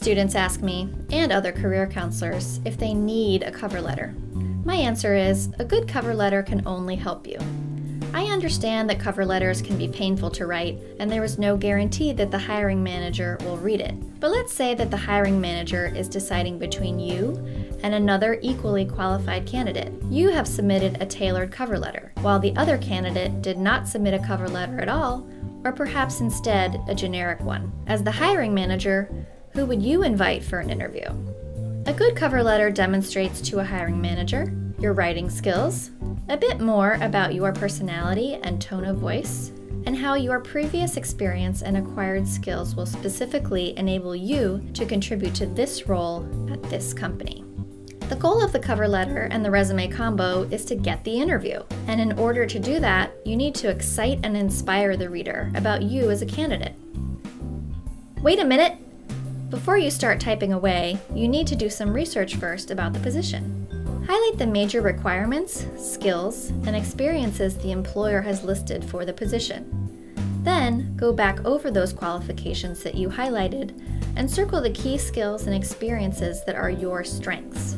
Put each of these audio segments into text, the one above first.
Students ask me, and other career counselors, if they need a cover letter. My answer is a good cover letter can only help you. I understand that cover letters can be painful to write, and there is no guarantee that the hiring manager will read it. But let's say that the hiring manager is deciding between you and another equally qualified candidate. You have submitted a tailored cover letter, while the other candidate did not submit a cover letter at all, or perhaps instead a generic one. As the hiring manager, who would you invite for an interview? A good cover letter demonstrates to a hiring manager your writing skills, a bit more about your personality and tone of voice, and how your previous experience and acquired skills will specifically enable you to contribute to this role at this company. The goal of the cover letter and the resume combo is to get the interview. And in order to do that, you need to excite and inspire the reader about you as a candidate. Wait a minute! Before you start typing away, you need to do some research first about the position. Highlight the major requirements, skills, and experiences the employer has listed for the position. Then, go back over those qualifications that you highlighted and circle the key skills and experiences that are your strengths.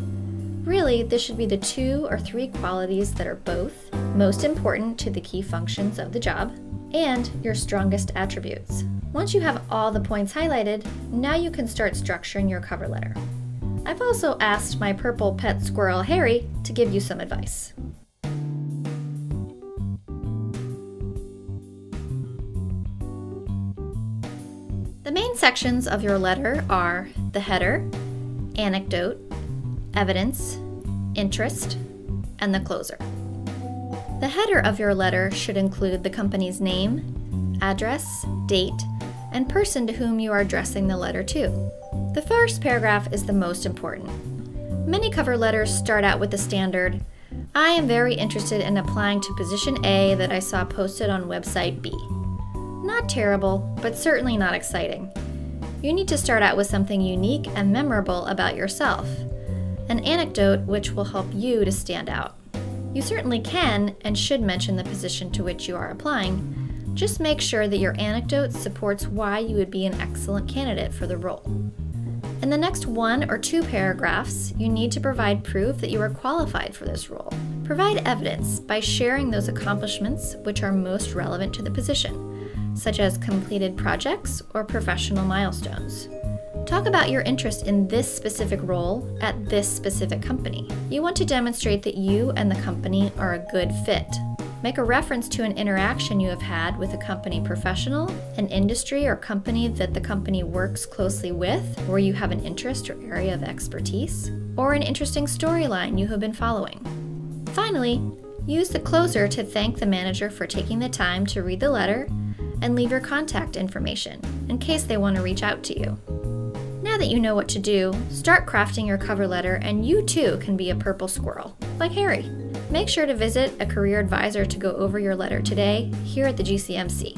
Really, this should be the two or three qualities that are both most important to the key functions of the job and your strongest attributes. Once you have all the points highlighted, now you can start structuring your cover letter. I've also asked my purple pet squirrel Harry to give you some advice. The main sections of your letter are the header, anecdote, evidence, interest, and the closer. The header of your letter should include the company's name, address, date, and person to whom you are addressing the letter to. The first paragraph is the most important. Many cover letters start out with the standard I am very interested in applying to position A that I saw posted on website B. Not terrible, but certainly not exciting. You need to start out with something unique and memorable about yourself, an anecdote which will help you to stand out. You certainly can and should mention the position to which you are applying, just make sure that your anecdote supports why you would be an excellent candidate for the role. In the next one or two paragraphs, you need to provide proof that you are qualified for this role. Provide evidence by sharing those accomplishments which are most relevant to the position, such as completed projects or professional milestones. Talk about your interest in this specific role at this specific company. You want to demonstrate that you and the company are a good fit. Make a reference to an interaction you have had with a company professional, an industry or company that the company works closely with, where you have an interest or area of expertise, or an interesting storyline you have been following. Finally, use the closer to thank the manager for taking the time to read the letter and leave your contact information in case they want to reach out to you. Now that you know what to do, start crafting your cover letter and you too can be a purple squirrel, like Harry. Make sure to visit a career advisor to go over your letter today here at the GCMC.